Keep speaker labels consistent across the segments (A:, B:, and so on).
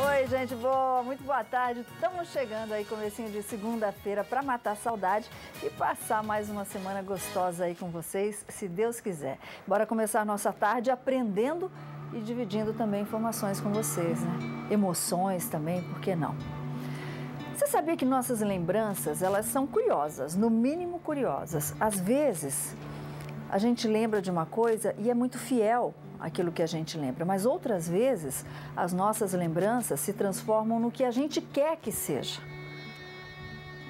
A: Oi, gente boa, muito boa tarde. Estamos chegando aí, comecinho de segunda-feira, para matar saudade e passar mais uma semana gostosa aí com vocês, se Deus quiser. Bora começar nossa tarde aprendendo e dividindo também informações com vocês, né? Emoções também, por que não? Você sabia que nossas lembranças, elas são curiosas, no mínimo curiosas. Às vezes, a gente lembra de uma coisa e é muito fiel aquilo que a gente lembra, mas outras vezes as nossas lembranças se transformam no que a gente quer que seja.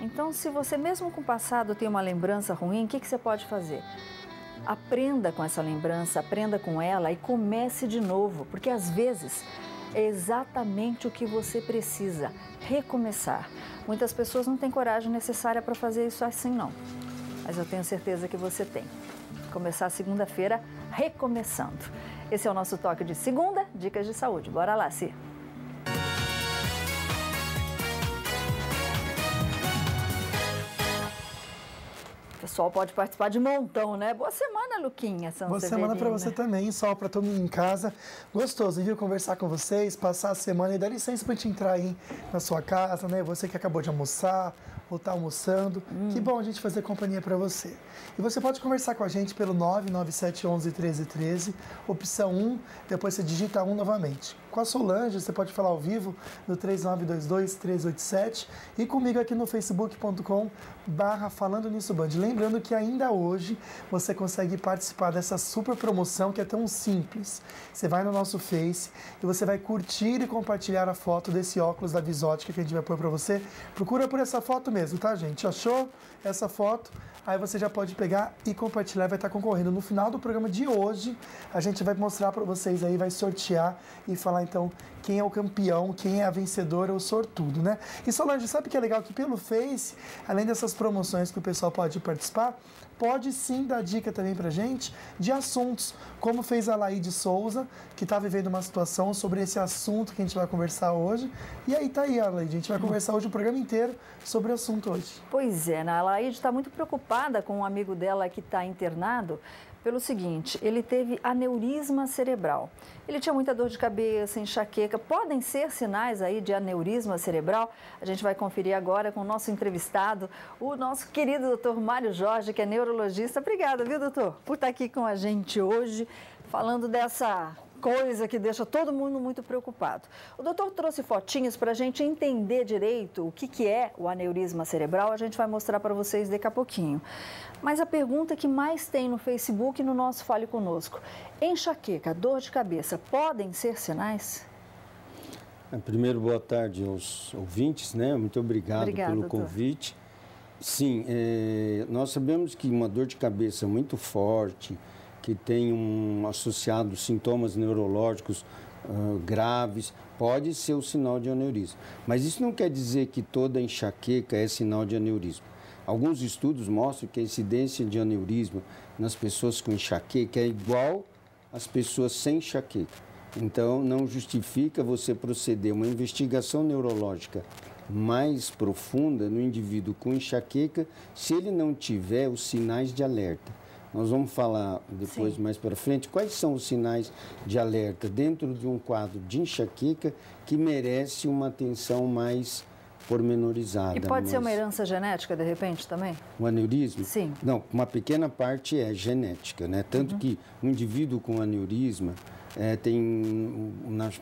A: Então, se você mesmo com o passado tem uma lembrança ruim, o que, que você pode fazer? Aprenda com essa lembrança, aprenda com ela e comece de novo, porque às vezes é exatamente o que você precisa, recomeçar. Muitas pessoas não têm coragem necessária para fazer isso assim não, mas eu tenho certeza que você tem. Começar segunda-feira recomeçando. Esse é o nosso toque de segunda, dicas de saúde. Bora lá, Si. O pessoal pode participar de montão, né? Boa semana, Luquinha. São
B: Boa semana para você também, sol para todo mundo em casa. Gostoso, viu? Conversar com vocês, passar a semana e dar licença para gente entrar aí na sua casa, né? Você que acabou de almoçar ou está almoçando. Hum. Que bom a gente fazer companhia para você. E você pode conversar com a gente pelo 99711 1313, opção 1, depois você digita 1 novamente. Com a Solange, você pode falar ao vivo no 3922-387 e comigo aqui no facebook.com barra falando nisso Band. Lembrando que ainda hoje você consegue participar dessa super promoção que é tão simples. Você vai no nosso Face e você vai curtir e compartilhar a foto desse óculos da Visótica que a gente vai pôr para você. Procura por essa foto mesmo, tá gente? Achou essa foto? Aí você já pode pegar e compartilhar, vai estar concorrendo. No final do programa de hoje, a gente vai mostrar para vocês aí, vai sortear e falar então quem é o campeão, quem é a vencedora, o sortudo, né? E Solange, sabe que é legal que pelo Face, além dessas promoções que o pessoal pode participar, pode sim dar dica também pra gente de assuntos, como fez a Laide Souza, que está vivendo uma situação sobre esse assunto que a gente vai conversar hoje. E aí tá aí, Laide, a gente vai conversar hoje o programa inteiro sobre o assunto hoje.
A: Pois é, né? a Laide está muito preocupada com um amigo dela que está internado pelo seguinte: ele teve aneurisma cerebral. Ele tinha muita dor de cabeça, enxaqueca. Podem ser sinais aí de aneurisma cerebral? A gente vai conferir agora com o nosso entrevistado, o nosso querido doutor Mário Jorge, que é neurologista. Obrigada, viu, doutor, por estar aqui com a gente hoje, falando dessa coisa que deixa todo mundo muito preocupado. O doutor trouxe fotinhas para a gente entender direito o que, que é o aneurisma cerebral. A gente vai mostrar para vocês daqui a pouquinho. Mas a pergunta que mais tem no Facebook e no nosso Fale Conosco: enxaqueca, dor de cabeça, podem ser sinais?
C: É, primeiro, boa tarde aos ouvintes, né? Muito obrigado Obrigada, pelo doutor. convite. Sim, é, nós sabemos que uma dor de cabeça muito forte, que tem um associado sintomas neurológicos uh, graves, pode ser o sinal de aneurisma. Mas isso não quer dizer que toda enxaqueca é sinal de aneurisma. Alguns estudos mostram que a incidência de aneurisma nas pessoas com enxaqueca é igual às pessoas sem enxaqueca. Então, não justifica você proceder uma investigação neurológica mais profunda no indivíduo com enxaqueca se ele não tiver os sinais de alerta. Nós vamos falar depois, Sim. mais para frente, quais são os sinais de alerta dentro de um quadro de enxaqueca que merece uma atenção mais pormenorizada.
A: E pode ser uma herança genética, de repente, também?
C: O aneurisma?
A: Sim.
C: Não, uma pequena parte é genética, né? Tanto uhum. que um indivíduo com aneurisma é, tem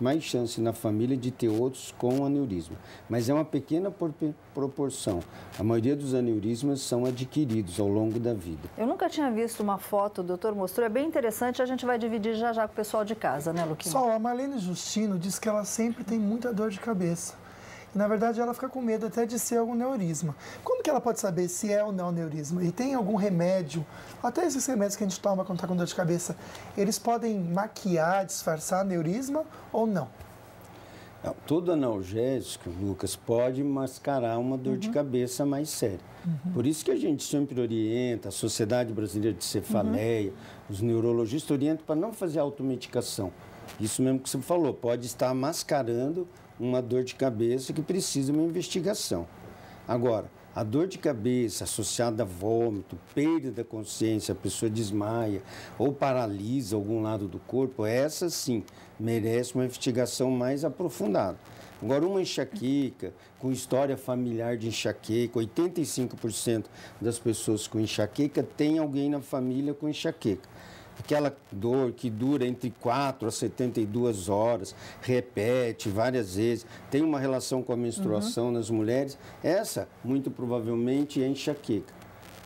C: mais chance na família de ter outros com aneurisma. Mas é uma pequena proporção. A maioria dos aneurismas são adquiridos ao longo da vida.
A: Eu nunca tinha visto uma foto, o doutor mostrou, é bem interessante, a gente vai dividir já já com o pessoal de casa, né, Luquinha?
B: Só, a Marlene Justino diz que ela sempre tem muita dor de cabeça na verdade ela fica com medo até de ser algum neurisma. Como que ela pode saber se é ou não neurisma? E tem algum remédio, até esses remédios que a gente toma quando está com dor de cabeça, eles podem maquiar, disfarçar neurisma ou não?
C: não todo analgésico, Lucas, pode mascarar uma dor uhum. de cabeça mais séria. Uhum. Por isso que a gente sempre orienta, a Sociedade Brasileira de Cefaleia, uhum. os neurologistas orientam para não fazer automedicação. Isso mesmo que você falou, pode estar mascarando uma dor de cabeça que precisa de uma investigação. Agora, A dor de cabeça associada a vômito, perda da consciência, a pessoa desmaia ou paralisa algum lado do corpo, essa sim merece uma investigação mais aprofundada. Agora, uma enxaqueca, com história familiar de enxaqueca, 85% das pessoas com enxaqueca tem alguém na família com enxaqueca. Aquela dor que dura entre 4 a 72 horas, repete várias vezes, tem uma relação com a menstruação uhum. nas mulheres, essa, muito provavelmente, é enxaqueca.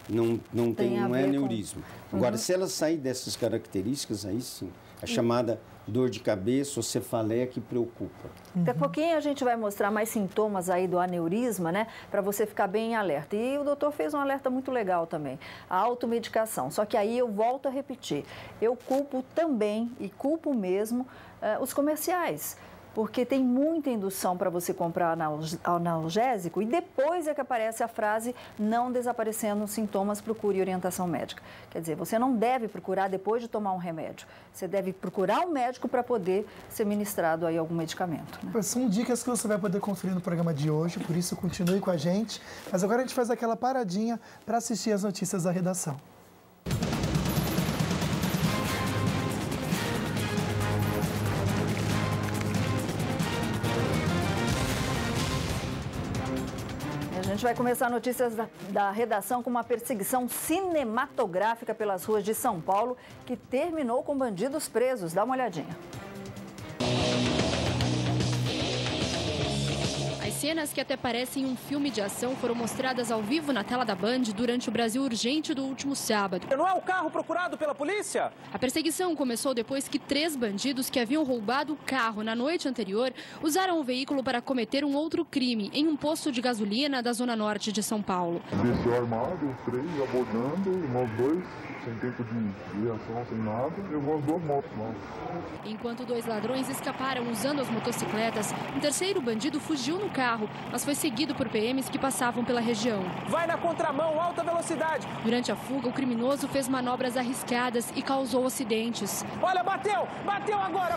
C: Não, não, tem, tem não é aneurisma. Com... Agora, uhum. se ela sair dessas características, aí sim, a chamada dor de cabeça ou cefaleia que preocupa.
A: Daqui a pouquinho a gente vai mostrar mais sintomas aí do aneurisma, né? Para você ficar bem em alerta. E o doutor fez um alerta muito legal também. A automedicação. Só que aí eu volto a repetir. Eu culpo também, e culpo mesmo, uh, os comerciais porque tem muita indução para você comprar analgésico e depois é que aparece a frase não desaparecendo sintomas, procure orientação médica. Quer dizer, você não deve procurar depois de tomar um remédio. Você deve procurar um médico para poder ser ministrado aí algum medicamento.
B: Né? São dicas que você vai poder conferir no programa de hoje, por isso continue com a gente. Mas agora a gente faz aquela paradinha para assistir as notícias da redação.
A: Gente vai começar notícias da, da, redação com uma perseguição cinematográfica pelas ruas de São Paulo que terminou com bandidos presos. Dá uma olhadinha.
D: Cenas que até parecem um filme de ação foram mostradas ao vivo na tela da Band durante o Brasil Urgente do último sábado.
E: Não é o carro procurado pela polícia?
D: A perseguição começou depois que três bandidos que haviam roubado o carro na noite anterior usaram o veículo para cometer um outro crime em um posto de gasolina da zona norte de São Paulo.
F: Desceu armado, os três abordando, nós dois sem tempo de reação, sem nada, levou as duas motos lá.
D: Enquanto dois ladrões escaparam usando as motocicletas, um terceiro bandido fugiu no carro, mas foi seguido por PMs que passavam pela região.
E: Vai na contramão, alta velocidade!
D: Durante a fuga, o criminoso fez manobras arriscadas e causou acidentes.
E: Olha, bateu! Bateu agora!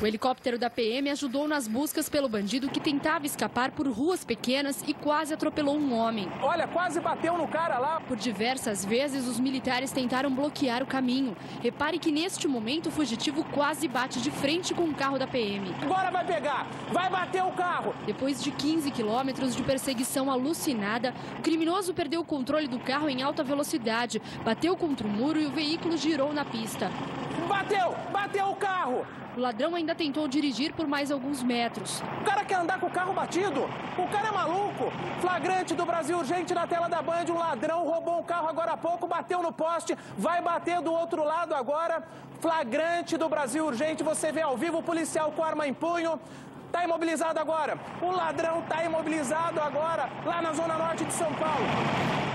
D: O helicóptero da PM ajudou nas buscas pelo bandido que tentava escapar por ruas pequenas e quase atropelou um homem.
E: Olha, quase bateu no cara lá.
D: Por diversas vezes, os militares tentaram bloquear o caminho. Repare que neste momento o fugitivo quase bate de frente com o carro da PM.
E: Agora vai pegar! Vai bater o carro!
D: Depois de 15 quilômetros de perseguição alucinada, o criminoso perdeu o controle do carro em alta velocidade, bateu contra o muro e o veículo girou na pista.
E: Bateu! Bateu o carro!
D: O ladrão ainda tentou dirigir por mais alguns metros.
E: O cara quer andar com o carro batido? O cara é maluco! Flagrante do Brasil urgente na tela da Band. Um ladrão roubou um carro agora há pouco, bateu no poste, vai bater do outro lado agora. Flagrante do Brasil urgente. Você vê ao vivo o policial com arma em punho. Está imobilizado agora. O ladrão está imobilizado agora, lá na zona norte de São Paulo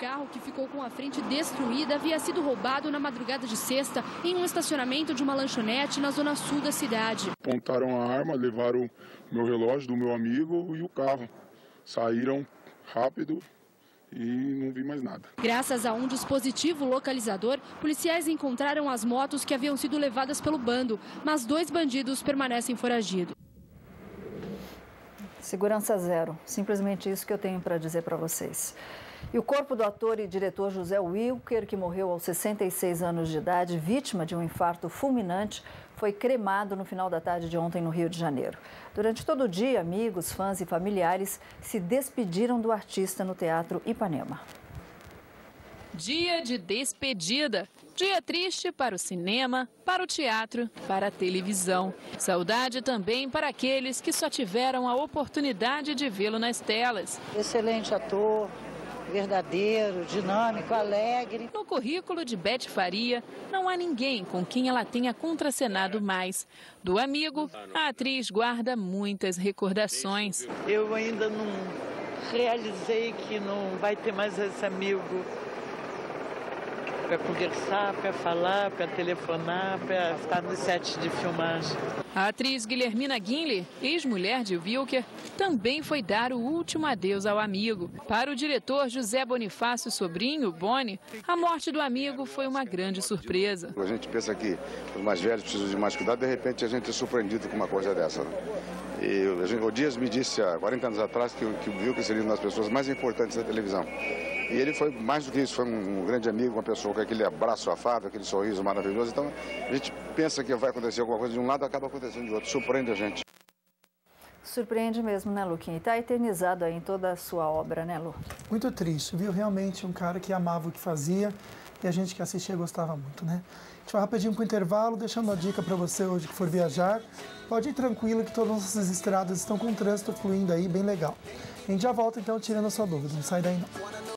D: carro que ficou com a frente destruída havia sido roubado na madrugada de sexta em um estacionamento de uma lanchonete na zona sul da cidade.
F: Apontaram a arma, levaram o meu relógio do meu amigo e o carro. Saíram rápido, e não vi mais nada.
D: Graças a um dispositivo localizador, policiais encontraram as motos que haviam sido levadas pelo bando, mas dois bandidos permanecem foragidos.
A: Segurança zero, simplesmente isso que eu tenho para dizer para vocês. E o corpo do ator e diretor José Wilker, que morreu aos 66 anos de idade, vítima de um infarto fulminante, foi cremado no final da tarde de ontem no Rio de Janeiro. Durante todo o dia, amigos, fãs e familiares se despediram do artista no Teatro Ipanema.
G: Dia de despedida. Dia triste para o cinema, para o teatro, para a televisão. Saudade também para aqueles que só tiveram a oportunidade de vê-lo nas telas.
H: Excelente ator, verdadeiro, dinâmico, alegre.
G: No currículo de Beth Faria, não há ninguém com quem ela tenha contracenado mais. Do amigo, a atriz guarda muitas recordações.
H: Eu ainda não realizei que não vai ter mais esse amigo para conversar, para falar, para telefonar, para estar no set de filmagem.
G: A atriz Guilhermina Guinle, ex-mulher de Wilker, também foi dar o último adeus ao amigo. Para o diretor José Bonifácio Sobrinho, Boni, a morte do amigo foi uma grande surpresa.
I: A gente pensa que os mais velhos precisam de mais cuidado, de repente a gente é surpreendido com uma coisa dessa. Né? E o Dias me disse há 40 anos atrás que, que viu que seria uma das pessoas mais importantes da televisão. E ele foi mais do que isso, foi um, grande amigo, uma pessoa com aquele abraço afável, aquele sorriso maravilhoso. Então a gente pensa que vai acontecer alguma coisa de um lado, acaba acontecendo de outro. Surpreende a gente.
A: Surpreende mesmo, né, Luquinha? Está eternizado aí em toda a sua obra, né, Lu?
B: Muito triste, viu? Realmente um cara que amava o que fazia e a gente que assistia gostava muito, né? A gente vai rapidinho para o intervalo, deixando uma dica para você hoje que for viajar. Pode ir tranquilo que todas essas estradas estão com trânsito fluindo aí, bem legal. A gente já volta então tirando a sua dúvida, não sai daí não.